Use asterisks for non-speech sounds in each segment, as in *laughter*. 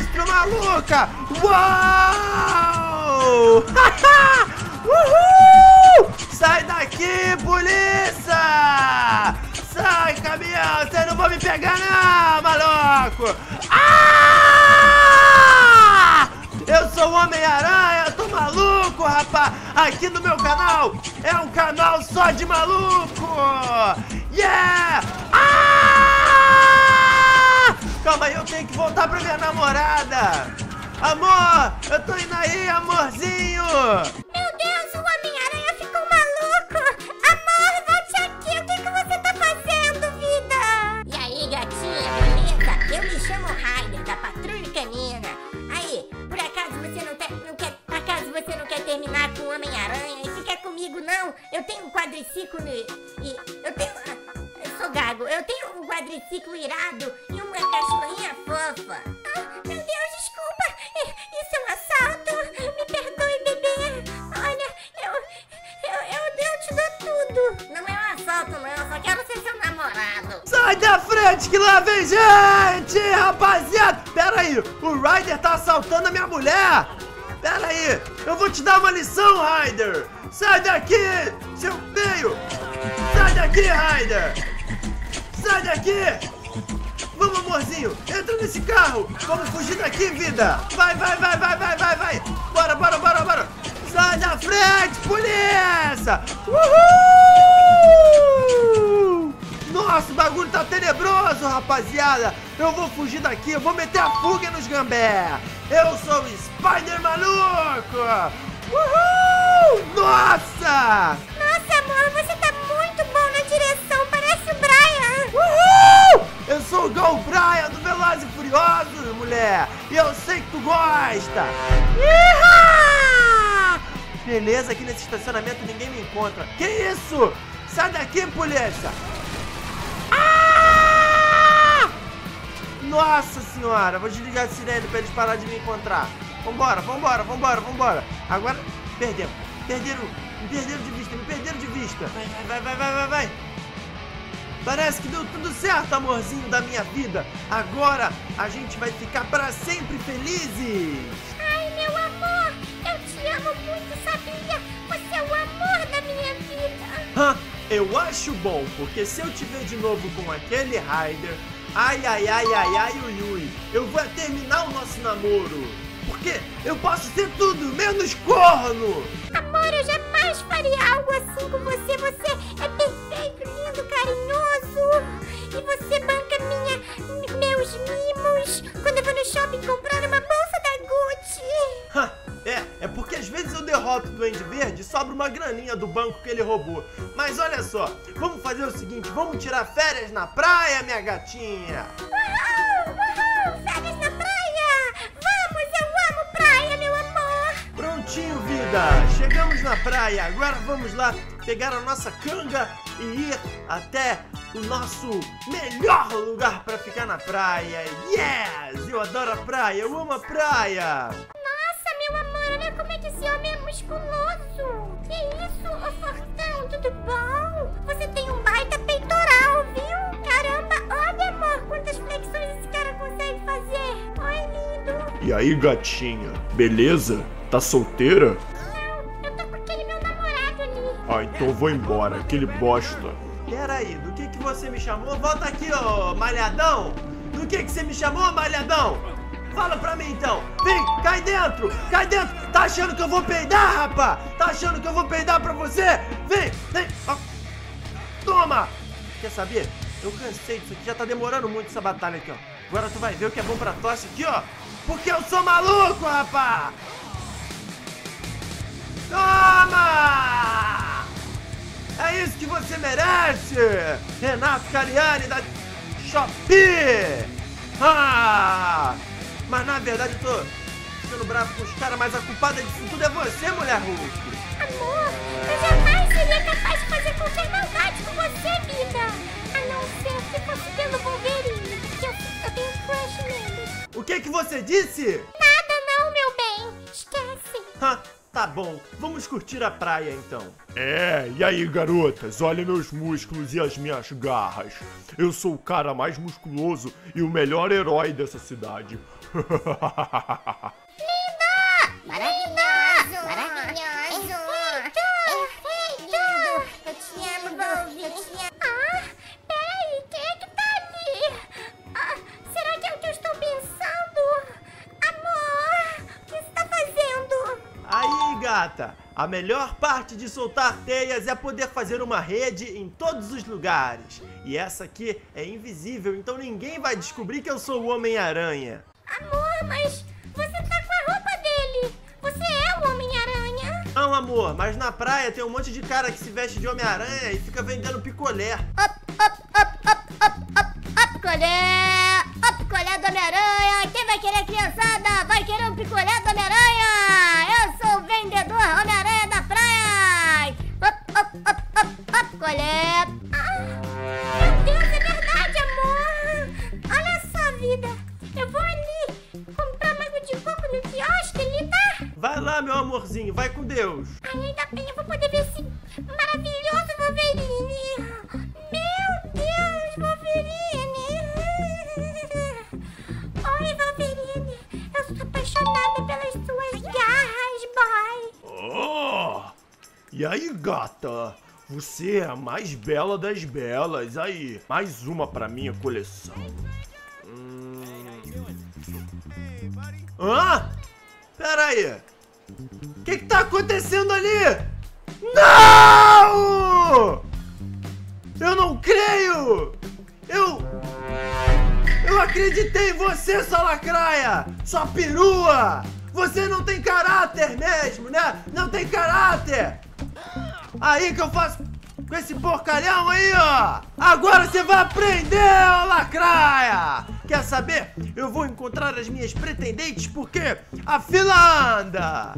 monstro maluca! Uau! *laughs* Uhul! Sai daqui, polícia! Sai, caminhão! Você não vai me pegar não, maluco! Ah! Eu sou o Homem-Aranha, tô maluco, rapaz! Aqui no meu canal é um canal só de maluco! Yeah! Calma aí, eu tenho que voltar pra minha namorada! Amor, eu tô indo aí, amorzinho! Meu Deus, o Homem-Aranha ficou maluco! Amor, volte aqui! O que, que você tá fazendo, vida? E aí, gatinha, beleza? Eu me chamo Ryder, da Patrulha Canina. Aí, por acaso você não, não quer. Por acaso você não quer terminar com o Homem-Aranha e ficar comigo, não? Eu tenho um quadriciclo e. e eu tenho. Eu sou gago, eu tenho quadriciclo irado e uma cachorrinha fofa. Ah, meu Deus, desculpa! I- Isso é um assalto! Me perdoe, bebê! Olha, eu. Eu, eu, eu te dou tudo! Não é um assalto, não, eu só quero ser seu namorado. Sai da frente que lá vem gente, rapaziada! Pera aí, o Ryder tá assaltando a minha mulher! Pera aí, eu vou te dar uma lição, Ryder! Sai daqui, seu feio! Sai daqui, Ryder! Sai daqui! Vamos, amorzinho, entra nesse carro! Vamos fugir daqui, vida! Vai, vai, vai, vai, vai, vai, vai! Bora, bora, bora, bora! Sai da frente, polícia! Uhul! Nossa, o bagulho tá tenebroso, rapaziada! Eu vou fugir daqui, eu vou meter a fuga nos gambé! Eu sou o Spider Maluco! Uhul! Nossa! Eu sou o Gal Brian do Velozes e Furiosos, mulher! E eu sei que tu gosta! Iha! Beleza, aqui nesse estacionamento ninguém me encontra. Que isso? Sai daqui, polícia! Ah! Nossa senhora, vou desligar a sirene pra eles pararem de me encontrar. Vambora, vambora, vambora, vambora. Agora, perdemos. Perderam, me perderam de vista, me perderam de vista. Vai, vai, vai, vai, vai, vai. Parece que deu tudo certo, amorzinho da minha vida. Agora a gente vai ficar para sempre felizes. Ai, meu amor! Eu te amo muito, sabia? Você é o amor da minha vida! Hã? Eu acho bom, porque se eu te ver de novo com aquele Ryder, ai, ai, ai, ai, ai, ui, ui, eu vou terminar o nosso namoro. Porque eu posso ser tudo, menos corno. Amor, eu jamais graninha do banco que ele roubou. Mas olha só, vamos fazer o seguinte, vamos tirar férias na praia, minha gatinha. Uau, uau, férias na praia. Vamos, eu amo praia, meu amor. Prontinho, vida! Chegamos na praia, agora vamos lá pegar a nossa canga e ir até o nosso melhor lugar para ficar na praia. Yes! Eu adoro a praia, eu amo a praia! Tudo bom? Você tem um baita peitoral, viu? Caramba, olha, amor, quantas flexões esse cara consegue fazer. Oi, lindo. E aí, gatinha, beleza? Tá solteira? Não, eu tô com aquele meu namorado ali. Ah, então vou embora, aquele bosta. Pera aí, do que que você me chamou? Volta aqui, ô malhadão! Do que que você me chamou, malhadão? Fala pra mim então! Vem, cai dentro! Cai dentro! Tá achando que eu vou peidar, rapá? Tá achando que eu vou peidar pra você? Vem, vem! Toma! Quer saber? Eu cansei disso aqui, já tá demorando muito essa batalha aqui, ó. Agora tu vai ver o que é bom pra tosse aqui, ó. Porque eu sou maluco, rapá! Toma! É isso que você merece! Renato Cariani da Shopee! Ah! Mas na verdade eu tô ficando bravo com os caras, mas a culpada disso tudo é você, mulher Hulk! Amor, eu jamais seria capaz de fazer qualquer maldade com você, vida. A não ser se fosse pelo Wolverine, que eu, eu tenho crush nele. O que que você disse? Nada não, meu bem. Esquece. Ah, tá bom, vamos curtir a praia então. É, e aí, garotas, olha meus músculos e as minhas garras. Eu sou o cara mais musculoso e o melhor herói dessa cidade. Maravilhoso! Maravilhoso! Perfeito! Volve, eu te amo. Ah, peraí, quem é que tá ali? Será que é o que eu estou pensando? Amor, o que você tá fazendo? Aí, gata, a melhor parte de soltar teias é poder fazer uma rede em todos os lugares. E essa aqui é invisível, então ninguém vai descobrir que eu sou o Homem-Aranha. Amor, mas você tá com a roupa dele. Você é o Homem-Aranha. Não, amor, mas na praia tem um monte de cara que se veste de Homem-Aranha e fica vendendo picolé. Op, op, op, op, op, op, op, picolé! Lá, meu amorzinho, vai com Deus. Ainda bem eu vou poder ver esse maravilhoso Wolverine. Meu Deus, Wolverine. Oi, Wolverine. Eu sou apaixonada pelas suas garras, boy. Oh! E aí, gata? Você é a mais bela das belas. Aí, mais uma pra minha coleção. Hum... Hã? Pera aí. Tá acontecendo ali? Não! Eu não creio! Eu... Eu acreditei em você, sua lacraia! Sua perua! Você não tem caráter mesmo, né? Não tem caráter! Aí que eu faço com esse porcalhão aí, ó! Agora você vai aprender, ô lacraia! Quer saber? Eu vou encontrar as minhas pretendentes porque a fila anda!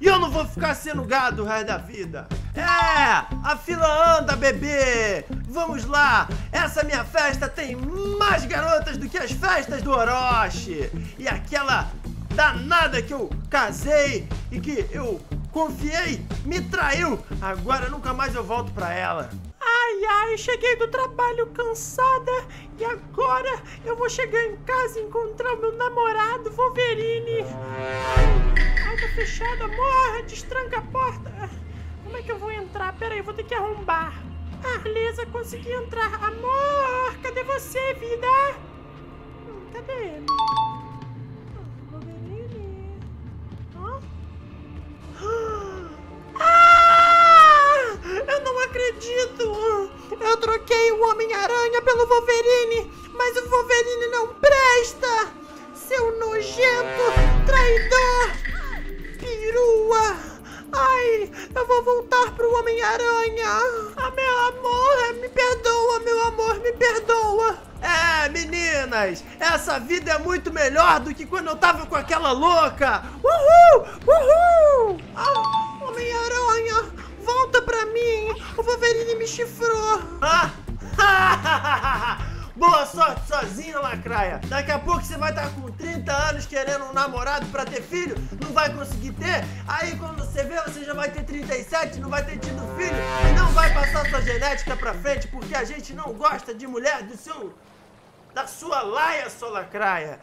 E eu não vou ficar sendo gado o resto da vida. É, a fila anda, bebê. Vamos lá. Essa minha festa tem mais garotas do que as festas do Orochi. E aquela danada que eu casei e que eu confiei me traiu. Agora nunca mais eu volto pra ela. Ai, ai, cheguei do trabalho cansada e agora eu vou chegar em casa e encontrar o meu namorado Wolverine. Ai, tá fechado, amor, destranca a porta. Como é que eu vou entrar? Pera aí, vou ter que arrombar. Beleza, consegui entrar. Amor, cadê você, vida? Hum, cadê ele? Eu troquei o Homem-Aranha pelo Wolverine, mas o Wolverine não presta! Seu nojento, traidor, perua! Ai, eu vou voltar pro Homem-Aranha! Ah, meu amor, me perdoa, meu amor, me perdoa! É, meninas, essa vida é muito melhor do que quando eu tava com aquela louca! Uhul! Uhul! Ah, Homem-Aranha, volta pra mim! O Wolverine me chifrou! Ah! *laughs* Boa sorte sozinha, lacraia! Daqui a pouco você vai estar com 30 anos querendo um namorado pra ter filho, não vai conseguir ter, aí quando você vê, você já vai ter 37, não vai ter tido filho e não vai passar sua genética pra frente porque a gente não gosta de mulher do seu. da sua laia, sua lacraia!